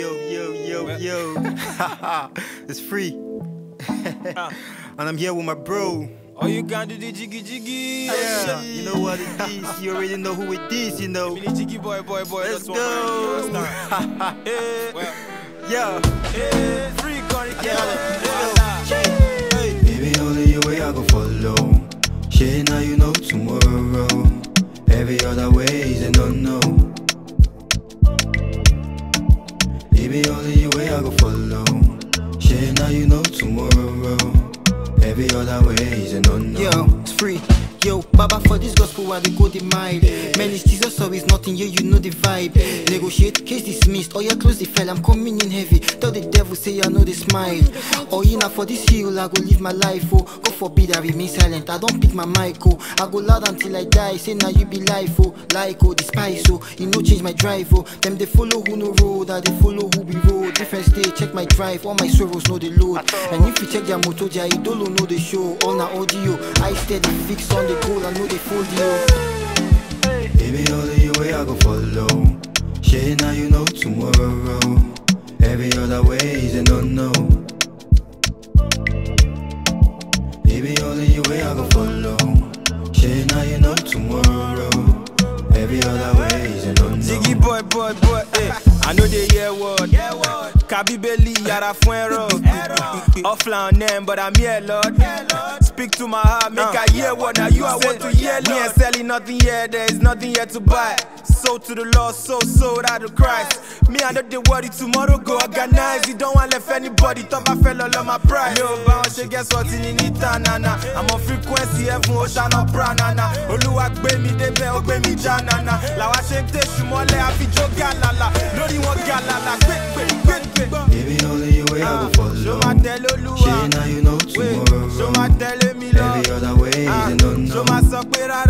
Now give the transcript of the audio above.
yo, yo, yo, yo. it's free. and I'm here with my bro. Oh, you can do the jiggy jiggy. Yeah, you know what it is. You already know who it is, you know. Mini jiggy boy, boy, boy. Let's that's what man, you go. understand? Eh, well, yeah. eh, free Connie Yeah, Kelly. Hey. Baby, only you way I go follow. Shit, now you know tomorrow. Every other way is a no Baby, only way I go follow. Shit, now you know tomorrow. Every other way is a no no. Yo, it's free. Yo, Baba for this gospel, I dey go the mile. Man, it's Jesus, so it's nothing, yeah, you know the vibe. Negotiate, case dismissed. Oh, yeah, close the file, I'm coming in heavy. Tell the devil, say, I know the smile. Oh, you know, for this hill, I go live my life, oh. God forbid, I remain silent. I don't pick my mic, oh. I go loud until I die. Say, now you be life, oh. Like, oh, the spice, oh. You know, change my drive, oh. Them, they follow who no road, I they follow who be road. Different state, check my drive. All my sorrows know the load. And if you check their motor, their idolo know the show. All na audio. I steady fix on the goal, I know they fold you. Baby, only you way I go follow. Shit, now you know tomorrow. Every other way is a no no. Baby, only you way I go follow. Shit, now you know tomorrow. Every other way is a no Jiggy no. boy, boy, boy, eh. I know they hear word. Kabibeli, yara fún ẹ̀rọ. Offline name, but I'm here, Lord. Speak to my heart, make I hear what now you I want to hear, Lord. Me ain't selling nothing here, there is nothing here to buy. Sold to the Lord, so sold out of Christ. Me, I know they worry tomorrow go organize. You don't want to left anybody, top I fell all on my pride. Ò bá wọn ṣe guess what in ní tanana. I'm on frequency, ẹ̀fún ó ṣáná pranana. Olúwa gbé mi débẹ̀, ó gbé mi jánana. Làwa ṣe ń tẹ̀sù mọ́lẹ̀, àfijó gàlàlà. Lórí wọn gàlàlà, Ṣó no.